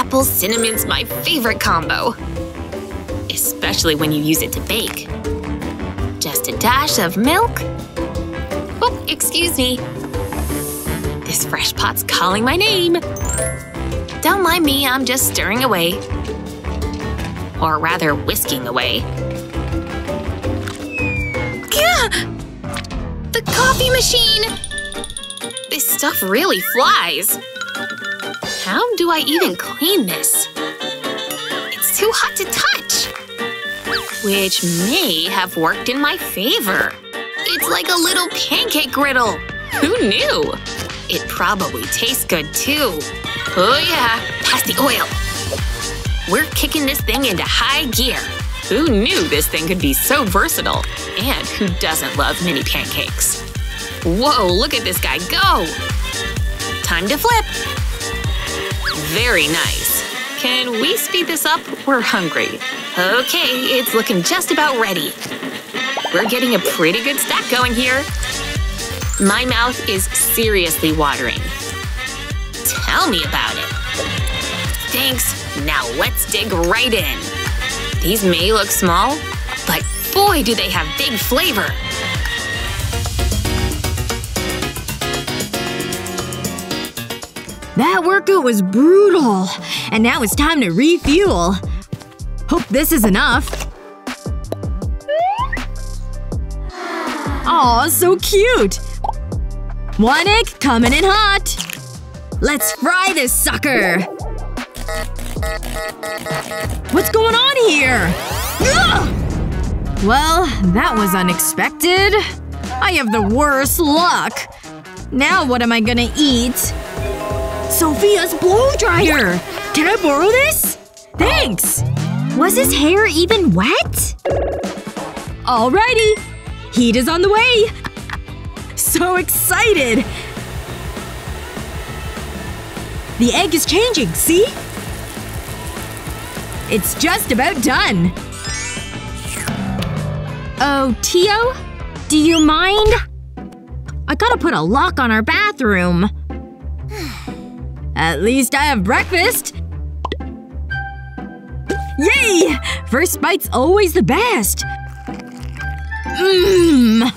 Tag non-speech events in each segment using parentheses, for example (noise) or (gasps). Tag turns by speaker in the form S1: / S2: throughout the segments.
S1: Apple cinnamon's my favorite combo. Especially when you use it to bake. Just a dash of milk. Oh, excuse me. This fresh pot's calling my name. Don't mind me, I'm just stirring away. Or rather, whisking away. Gah! The coffee machine! This stuff really flies. How do I even clean this? It's too hot to touch! Which may have worked in my favor. It's like a little pancake griddle! Who knew? It probably tastes good too. Oh yeah, pass the oil. We're kicking this thing into high gear. Who knew this thing could be so versatile? And who doesn't love mini pancakes? Whoa, look at this guy go! Time to flip! Very nice. Can we speed this up? We're hungry. Okay, it's looking just about ready. We're getting a pretty good stack going here. My mouth is seriously watering. Tell me about it. Thanks. Now let's dig right in. These may look small, but boy do they have big flavor.
S2: That workout was brutal. And now it's time to refuel. Hope this is enough. Aw, so cute! One egg coming in hot! Let's fry this sucker! What's going on here? Ugh! Well, that was unexpected. I have the worst luck. Now what am I gonna eat? Sophia's blow dryer! Can I borrow this? Thanks! Was his hair even wet? Alrighty! Heat is on the way! So excited! The egg is changing, see? It's just about done. Oh, Tio? Do you mind? I gotta put a lock on our bathroom. At least I have breakfast! Yay! First bite's always the best! Mmm!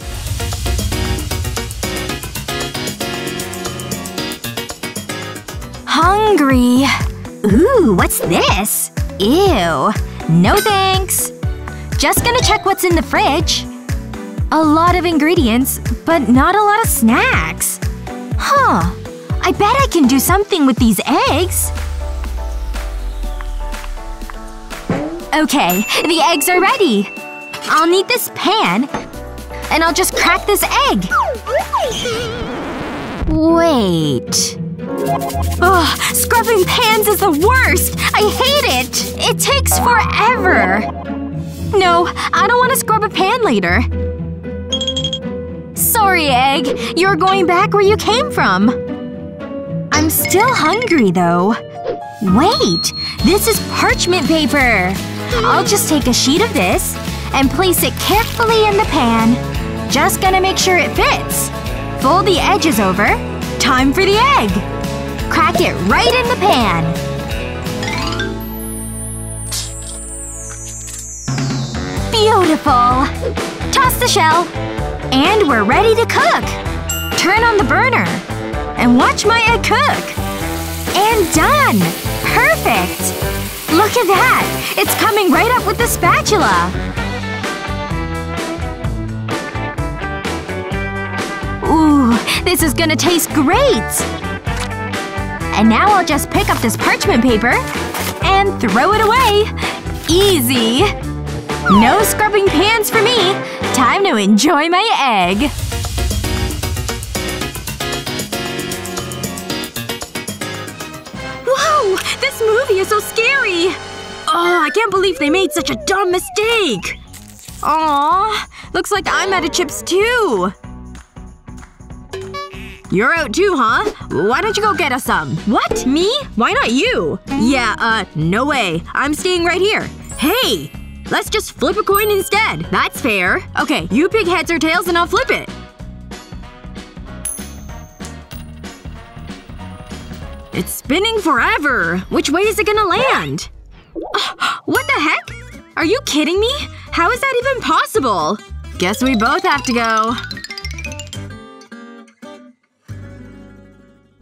S3: Hungry. Ooh, what's this? Ew. No thanks. Just gonna check what's in the fridge. A lot of ingredients, but not a lot of snacks. Huh. I bet I can do something with these eggs. Okay, the eggs are ready. I'll need this pan. And I'll just crack this egg. Wait. Ugh, scrubbing pans is the worst! I hate it! It takes forever! No, I don't want to scrub a pan later. Sorry, Egg. You're going back where you came from. I'm still hungry, though. Wait! This is parchment paper! I'll just take a sheet of this and place it carefully in the pan. Just gonna make sure it fits. Fold the edges over. Time for the egg! Crack it right in the pan. Beautiful! Toss the shell. And we're ready to cook! Turn on the burner. And watch my egg cook. And done! Perfect! Look at that! It's coming right up with the spatula! Ooh, this is gonna taste great! And now I'll just pick up this parchment paper and throw it away. Easy. No scrubbing pans for me. Time to enjoy my egg.
S2: Scary! Oh, I can't believe they made such a dumb mistake! Aw. Looks like I'm out of chips too. You're out too, huh? Why don't you go get us some? What? Me? Why not you? Yeah, uh, no way. I'm staying right here. Hey! Let's just flip a coin instead. That's fair. Okay, you pick heads or tails and I'll flip it. It's spinning forever. Which way is it gonna land? (gasps) what the heck? Are you kidding me? How is that even possible? Guess we both have to go.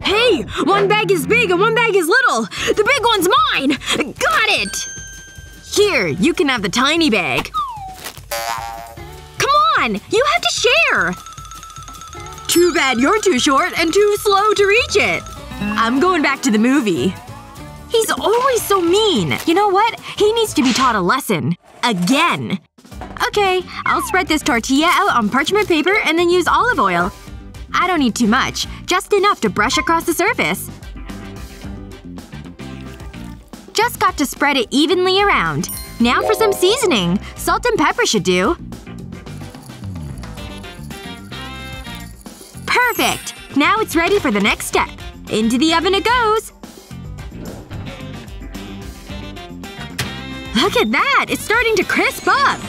S2: Hey! One bag is big and one bag is little! The big one's mine! Got it! Here, you can have the tiny bag. Come on! You have to share! Too bad you're too short and too slow to reach it. I'm going back to the movie. He's always so mean. You know what? He needs to be taught a lesson. Again. Okay, I'll spread this tortilla out on parchment paper and then use olive oil. I don't need too much. Just enough to brush across the surface. Just got to spread it evenly around. Now for some seasoning. Salt and pepper should do. Perfect! Now it's ready for the next step. Into the oven it goes! Look at that! It's starting to crisp up!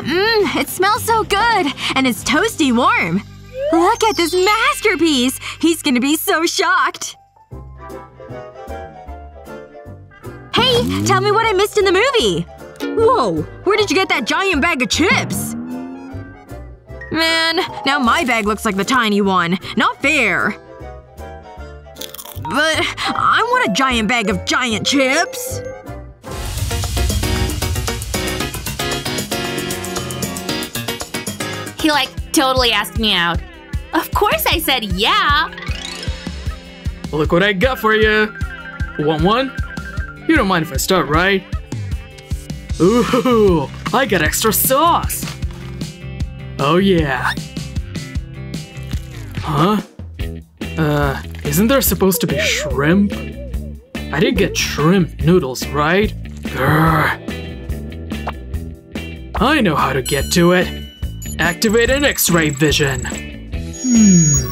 S2: Mmm, it smells so good! And it's toasty warm! Look at this masterpiece! He's gonna be so shocked! Hey! Tell me what I missed in the movie! Whoa! Where did you get that giant bag of chips? Man, now my bag looks like the tiny one. Not fair. But I want a giant bag of giant chips.
S1: He like totally asked me out. Of course I said yeah.
S4: Look what I got for you. Want one? You don't mind if I start, right? Ooh, I got extra sauce. Oh yeah. Huh? Uh, isn't there supposed to be shrimp? I did get shrimp noodles, right? Grr. I know how to get to it. Activate an X-ray vision. Hmm.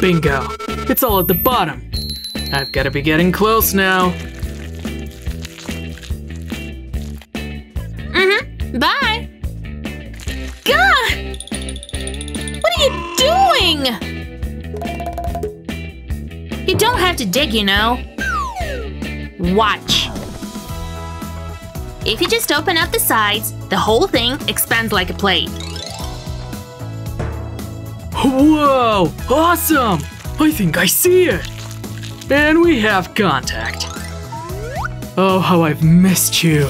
S4: Bingo. It's all at the bottom. I've gotta be getting close now.
S1: Don't have to dig, you know. Watch. If you just open up the sides, the whole thing expands like a plate.
S4: Whoa! Awesome! I think I see it! And we have contact. Oh, how I've missed you.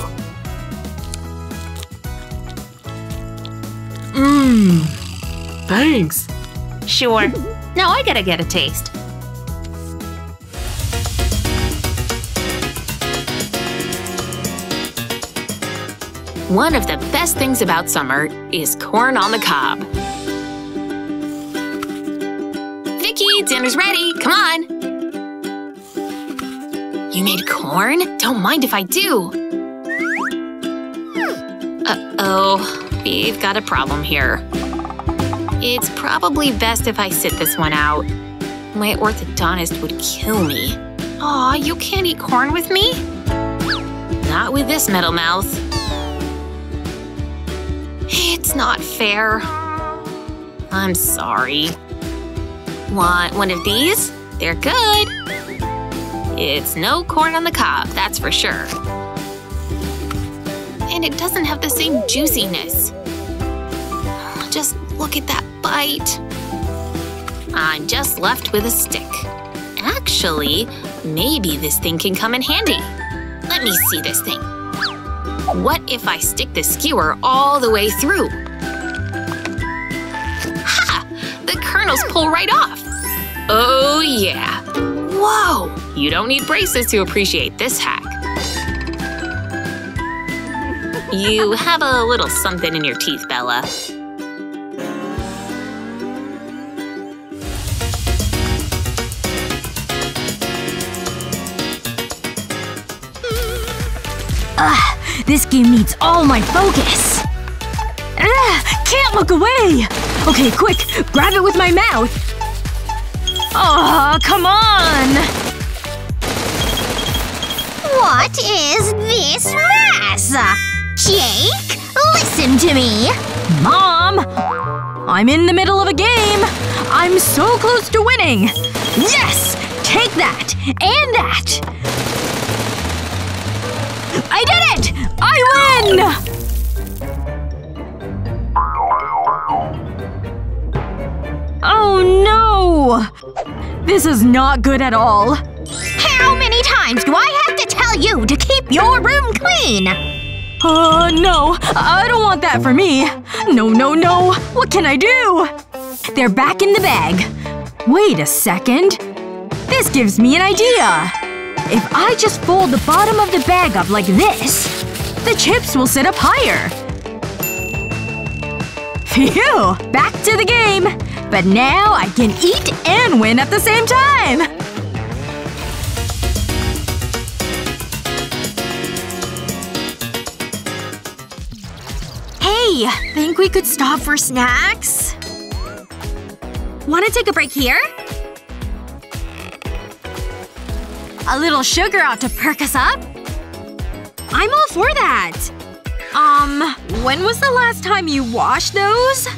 S4: Mmm. Thanks.
S1: Sure. Now I gotta get a taste. One of the best things about summer is corn on the cob. Vicky, dinner's ready. Come on. You made corn? Don't mind if I do. Uh-oh. We've got a problem here. It's probably best if I sit this one out. My orthodontist would kill me. Aw, you can't eat corn with me? Not with this metal mouth. It's not fair. I'm sorry. Want one of these? They're good. It's no corn on the cob, that's for sure. And it doesn't have the same juiciness. Just look at that bite. I'm just left with a stick. Actually, maybe this thing can come in handy. Let me see this thing. What if I stick the skewer all the way through? Ha! The kernels pull right off. Oh yeah. Whoa! You don't need braces to appreciate this hack. You have a little something in your teeth, Bella.
S2: Ugh, this game needs all my focus. Ugh, can't look away! Okay, quick, grab it with my mouth. Oh, come on!
S3: What is this mess? Jake, listen to me.
S2: Mom! I'm in the middle of a game! I'm so close to winning! Yes! Take that! And that! I did it! I win! Oh no! This is not good at all.
S3: How many times do I have to tell you to keep your room clean?
S2: Uh, no. I don't want that for me. No, no, no. What can I do? They're back in the bag. Wait a second. This gives me an idea. If I just fold the bottom of the bag up like this, the chips will sit up higher. Phew! Back to the game! But now I can eat and win at the same time!
S3: Hey, think we could stop for snacks? Want to take a break here? A little sugar ought to perk us up. I'm all for that.
S2: Um, when was the last time you washed those?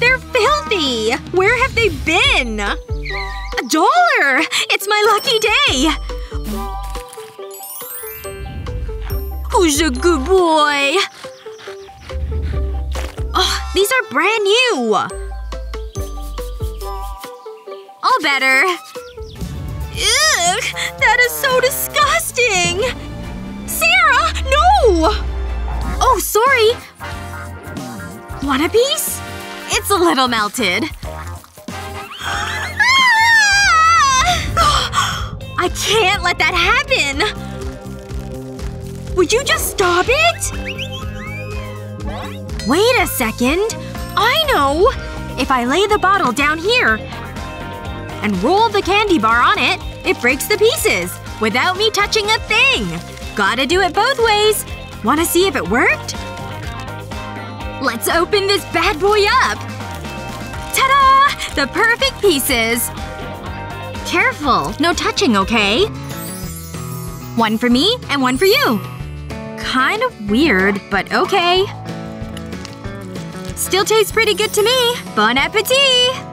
S2: They're filthy! Where have they been? A dollar! It's my lucky day! Who's a good boy? Oh, these are brand new! All better. Ugh! That is so disgusting! Sarah! No! Oh, sorry. Want a piece? It's a little melted. Ah! (gasps) I can't let that happen! Would you just stop it? Wait a second. I know! If I lay the bottle down here and roll the candy bar on it, it breaks the pieces without me touching a thing. Gotta do it both ways. Wanna see if it worked? Let's open this bad boy up! Ta-da! The perfect pieces! Careful. No touching, okay? One for me and one for you. Kind of weird, but okay. Still tastes pretty good to me. Bon appetit!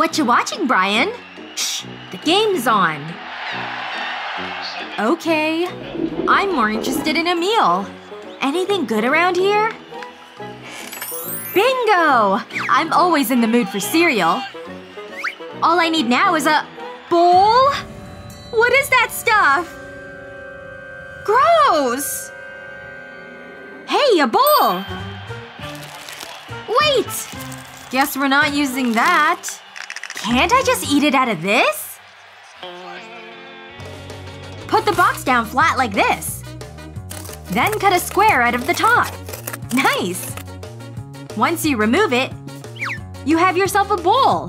S2: What you watching, Brian? Shh. The game's on. Okay. I'm more interested in a meal. Anything good around here? Bingo! I'm always in the mood for cereal. All I need now is a… bowl? What is that stuff? Gross! Hey, a bowl! Wait! Guess we're not using that. Can't I just eat it out of this? Put the box down flat like this. Then cut a square out of the top. Nice! Once you remove it, you have yourself a bowl.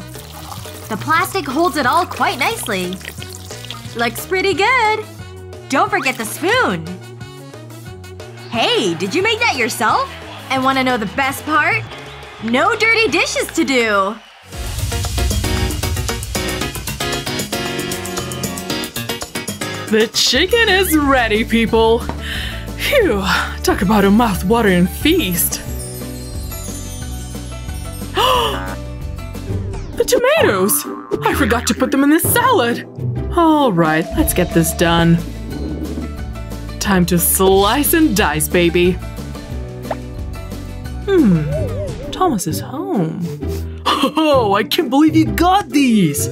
S2: The plastic holds it all quite nicely. Looks pretty good. Don't forget the spoon. Hey, did you make that yourself? And wanna know the best part? No dirty dishes to do!
S4: The chicken is ready, people! Phew, talk about a mouth-watering feast. (gasps) the tomatoes! I forgot to put them in the salad! Alright, let's get this done. Time to slice and dice, baby. Hmm, Thomas is home. (laughs) Oh, I can't believe you got these!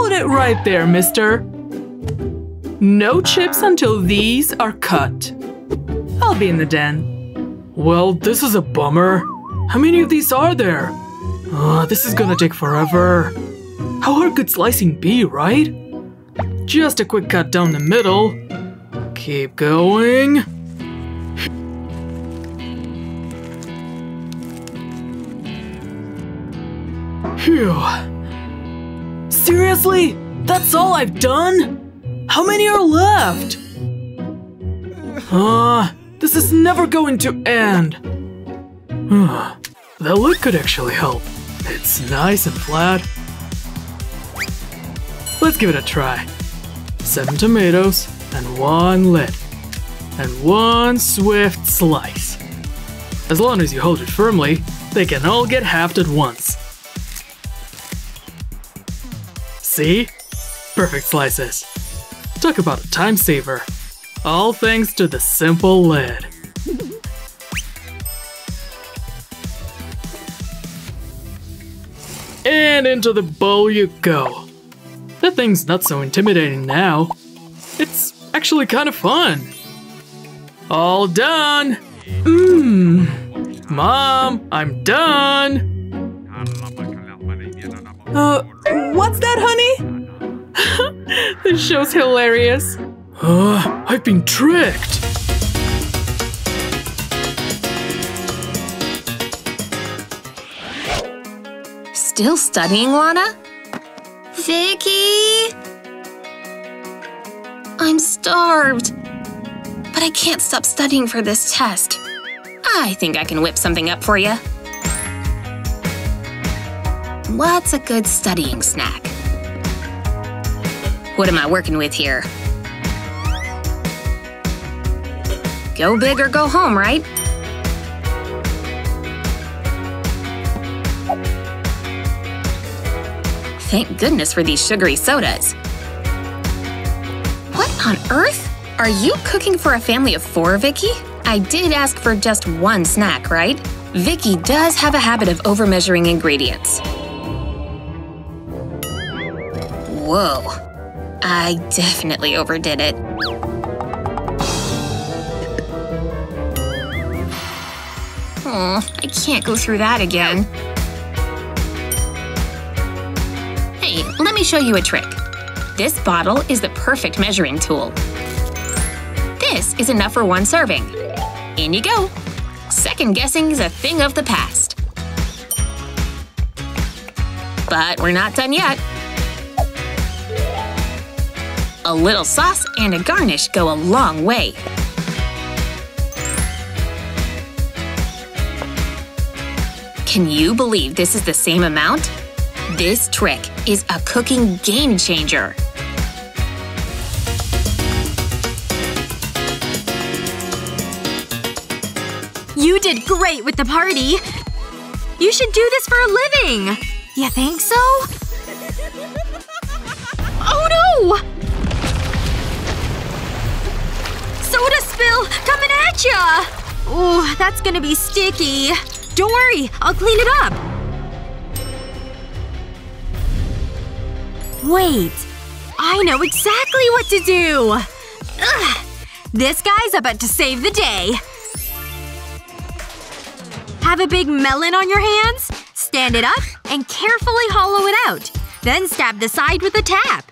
S4: Hold it right there, mister. No chips until these are cut. I'll be in the den. Well, this is a bummer. How many of these are there? Uh, this is gonna take forever. How hard could slicing be, right? Just a quick cut down the middle. Keep going. Phew. Seriously? That's all I've done? How many are left? Ah, uh, this is never going to end. that lid could actually help. It's nice and flat. Let's give it a try. seven tomatoes, and one lid. And one swift slice. As long as you hold it firmly, they can all get halved at once. See? Perfect slices. Talk about a time saver. All thanks to the simple lid. And into the bowl you go. That thing's not so intimidating now. It's actually kind of fun. All done! Mmm. Mom, I'm done!
S5: Uh, what's that, honey? (laughs)
S4: this show's hilarious. Uh, I've been tricked.
S1: Still studying, Lana? Vicky? I'm starved. But I can't stop studying for this test. I think I can whip something up for you. What's a good studying snack? What am I working with here? Go big or go home, right? Thank goodness for these sugary sodas. What on earth? Are you cooking for a family of four, Vicky? I did ask for just one snack, right? Vicky does have a habit of overmeasuring ingredients. Whoa. I definitely overdid it. Oh, I can't go through that again. Hey, let me show you a trick. This bottle is the perfect measuring tool. This is enough for one serving. In you go. Second guessing is a thing of the past. But we're not done yet. A little sauce and a garnish go a long way. Can you believe this is the same amount? This trick is a cooking game changer.
S2: You did great with the party. You should do this for a living. You think so? (laughs) Oh no! Spill coming at ya! Oh, that's gonna be sticky. Don't worry, I'll clean it up. Wait. I know exactly what to do! Ugh. This guy's about to save the day. Have a big melon on your hands? Stand it up and carefully hollow it out. Then stab the side with a tap.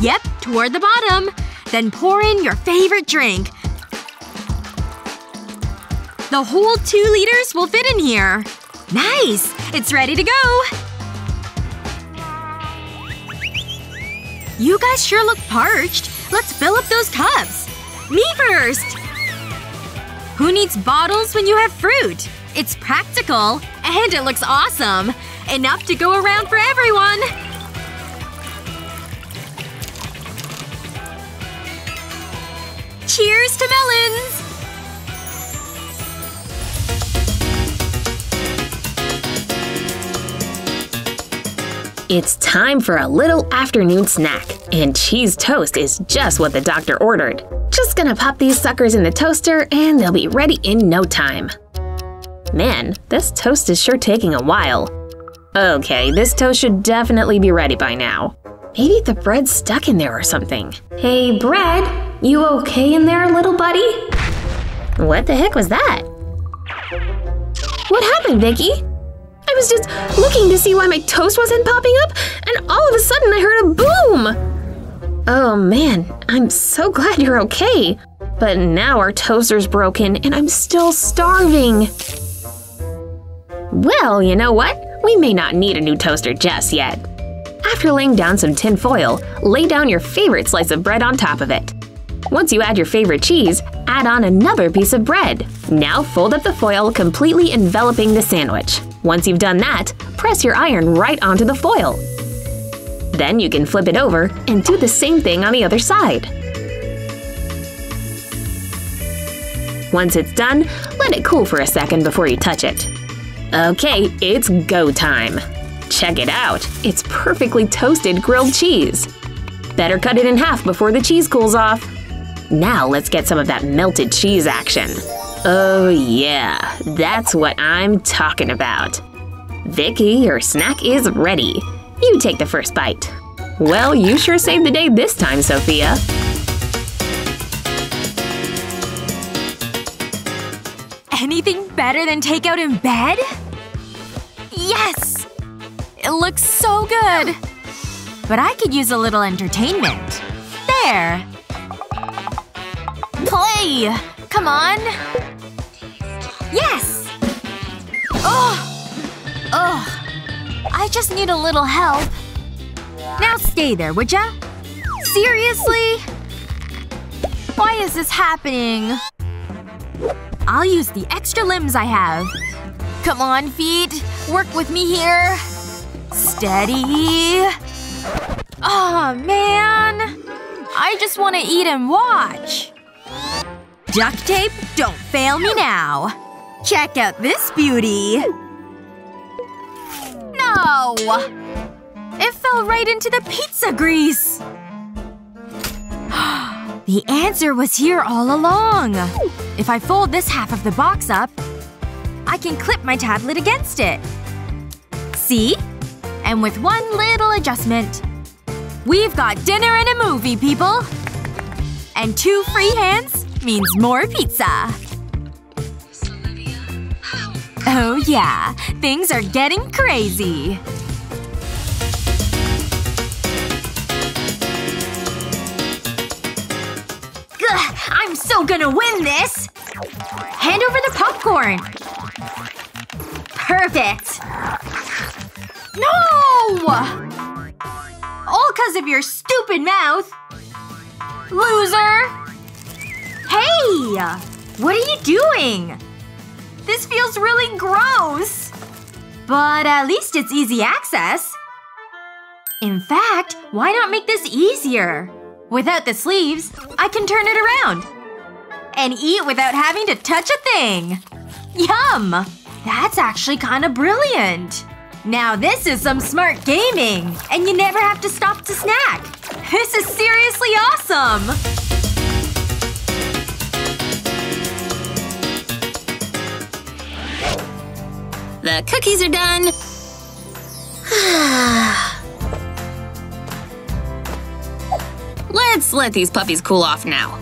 S2: Yep, toward the bottom. Then pour in your favorite drink. The whole two liters will fit in here. Nice! It's ready to go! You guys sure look parched. Let's fill up those cups. Me first! Who needs bottles when you have fruit? It's practical. And it looks awesome. Enough to go around for everyone. Cheers to melons!
S1: It's time for a little afternoon snack, and cheese toast is just what the doctor ordered. Just gonna pop these suckers in the toaster and they'll be ready in no time. Man, this toast is sure taking a while. Okay, this toast should definitely be ready by now. Maybe the bread's stuck in there or something. Hey, bread! You okay in there, little buddy? What the heck was that? What happened, Vicky? I was just looking to see why my toast wasn't popping up, and all of a sudden I heard a boom! Oh man, I'm so glad you're okay. But now our toaster's broken and I'm still starving. Well, you know what? We may not need a new toaster just yet. After laying down some tin foil, lay down your favorite slice of bread on top of it. Once you add your favorite cheese, add on another piece of bread. Now fold up the foil, completely enveloping the sandwich. Once you've done that, press your iron right onto the foil. Then you can flip it over and do the same thing on the other side. Once it's done, let it cool for a second before you touch it. Okay, it's go time. Check it out, it's perfectly toasted grilled cheese. Better cut it in half before the cheese cools off. Now let's get some of that melted cheese action. Oh yeah, that's what I'm talking about. Vicky, your snack is ready. You take the first bite. Well, you sure saved the day this time, Sophia.
S2: Anything better than takeout in bed? Yes! It looks so good! But I could use a little entertainment. There! Play! Come on! Yes! Oh! Oh! I just need a little help. Now stay there, would ya? Seriously? Why is this happening? I'll use the extra limbs I have. Come on, feet. Work with me here. Steady. Oh, man. I just want to eat and watch. Duct tape, don't fail me now. Check out this beauty. No! It fell right into the pizza grease. (gasps) the answer was here all along. If I fold this half of the box up, I can clip my tablet against it. See? And with one little adjustment, we've got dinner and a movie, people! And two free hands means more pizza. Oh yeah, things are getting crazy. Gah, I'm so gonna win this! Hand over the popcorn. Perfect. No! All because of your stupid mouth. Loser! Hey! What are you doing? This feels really gross. But at least it's easy access. In fact, why not make this easier? Without the sleeves, I can turn it around. And eat without having to touch a thing. Yum! That's actually kinda brilliant. Now this is some smart gaming! And you never have to stop to snack! This is seriously awesome!
S1: The cookies are done. (sighs) Let's let these puppies cool off now.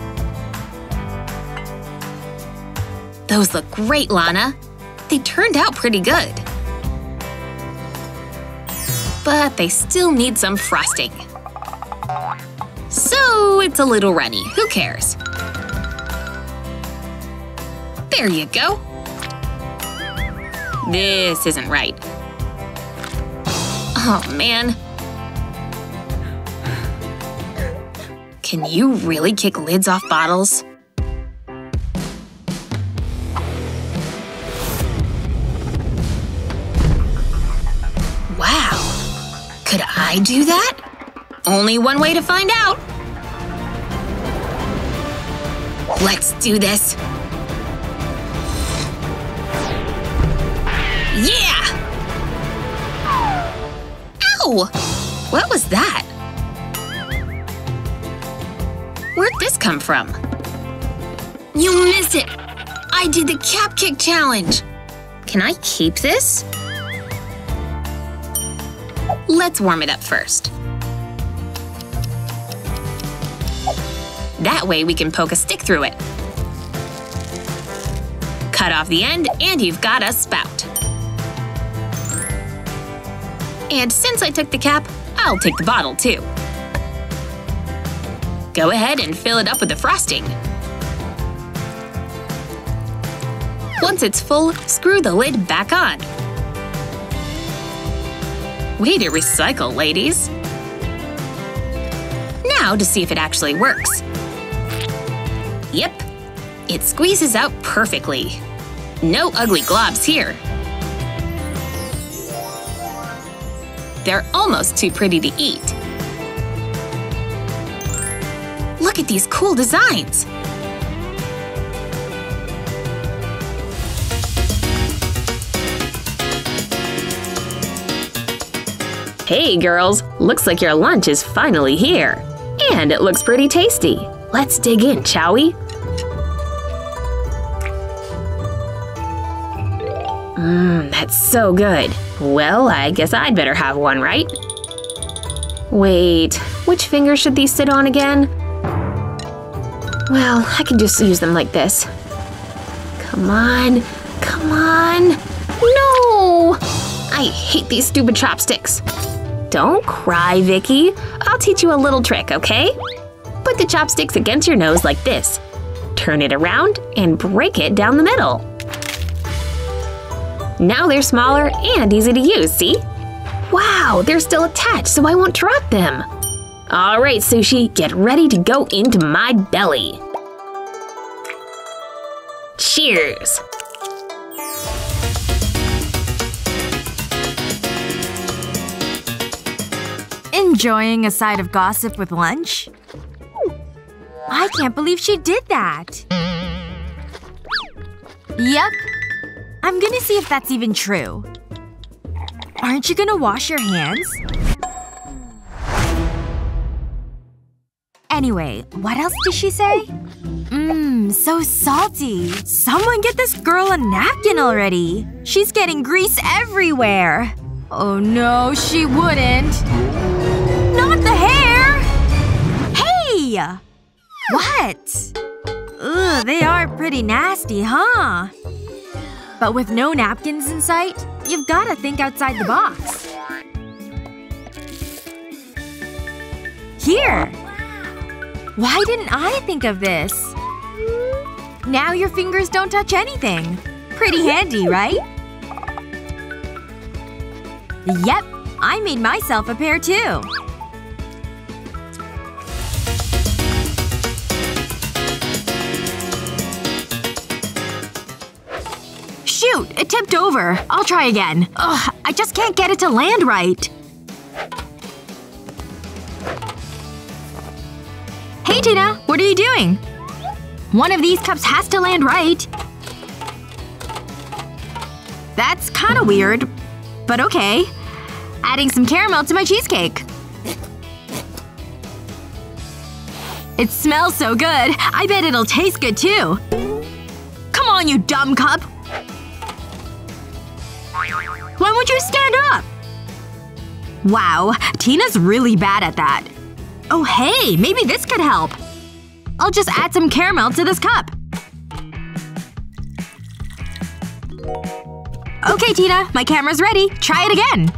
S1: Those look great, Lana. They turned out pretty good. But they still need some frosting. So it's a little runny. Who cares? There you go. This isn't right. Oh, man. Can you really kick lids off bottles? Wow. Could I do that? Only one way to find out. Let's do this. What was that? Where'd this come from? You missed it! I did the cap kick challenge! Can I keep this? Let's warm it up first. That way we can poke a stick through it. Cut off the end and you've got a spout. And since I took the cap, I'll take the bottle too. Go ahead and fill it up with the frosting. Once it's full, screw the lid back on. Way to recycle, ladies! Now to see if it actually works. Yep, it squeezes out perfectly. No ugly globs here. They're almost too pretty to eat. Look at these cool designs! Hey girls, looks like your lunch is finally here. And it looks pretty tasty. Let's dig in, shall we? Mmm, that's so good. Well, I guess I'd better have one, right? Wait, which finger should these sit on again? Well, I can just use them like this. Come on, come on. No! I hate these stupid chopsticks. Don't cry, Vicky. I'll teach you a little trick, okay? Put the chopsticks against your nose like this. Turn it around and break it down the middle. Now they're smaller and easy to use, see? Wow, they're still attached so I won't drop them. Alright, Sushi, get ready to go into my belly. Cheers!
S2: Enjoying a side of gossip with lunch? I can't believe she did that. Yep. I'm gonna see if that's even true. Aren't you gonna wash your hands? Anyway, what else did she say? Mmm, so salty. Someone get this girl a napkin already. She's getting grease everywhere. Oh no, she wouldn't. Not the hair! Hey! What? Ugh, they are pretty nasty, huh? But with no napkins in sight, you've gotta think outside the box. Here! Why didn't I think of this? Now your fingers don't touch anything. Pretty handy, right? Yep, I made myself a pair too. It tipped over. I'll try again. Ugh, I just can't get it to land right. Hey, Tina! What are you doing? One of these cups has to land right. That's kinda weird. But okay. Adding some caramel to my cheesecake. It smells so good. I bet it'll taste good too. Come on, you dumb cup! Won't you stand up? Wow, Tina's really bad at that. Oh hey, maybe this could help. I'll just add some caramel to this cup. Okay, Tina. My camera's ready. Try it again.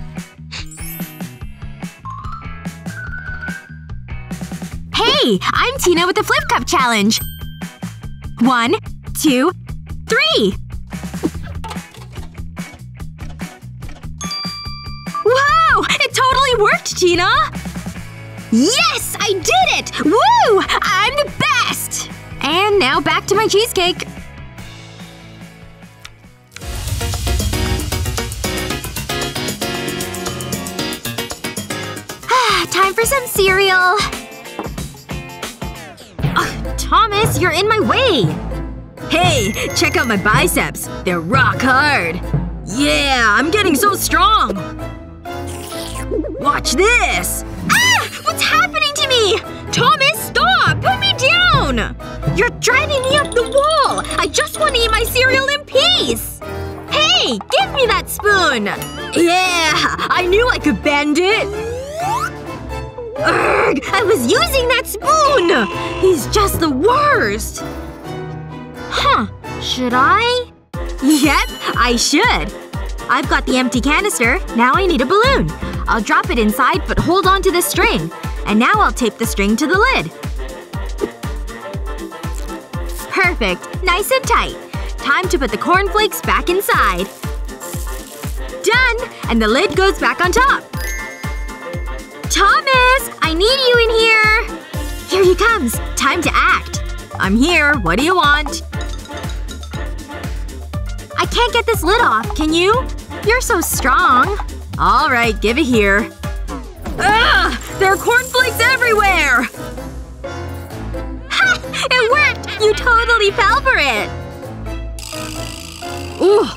S2: Hey! I'm Tina with the Flip Cup Challenge! One, two, three! Worked, Tina! Yes! I did it! Woo! I'm the best! And now back to my cheesecake. Ah, time for some cereal. Ugh, Thomas, you're in my way! Hey, check out my biceps. They're rock hard. Yeah, I'm getting so strong! Watch this! Ah! What's happening to me? Thomas, stop! Put me down! You're driving me up the wall! I just want to eat my cereal in peace! Hey! Give me that spoon! Yeah! I knew I could bend it! Urgh! I was using that spoon! He's just the worst! Huh. Should I? Yep, I should. I've got the empty canister. Now I need a balloon. I'll drop it inside but hold on to the string. And now I'll tape the string to the lid. Perfect. Nice and tight. Time to put the cornflakes back inside. Done! And the lid goes back on top. Thomas! I need you in here! Here he comes. Time to act. I'm here. What do you want? I can't get this lid off, can you? You're so strong. Alright, give it here. Ugh! There are cornflakes everywhere!
S3: Ha! It worked! You totally fell for it!
S2: Ooh,